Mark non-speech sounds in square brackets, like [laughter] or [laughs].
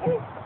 It was [laughs]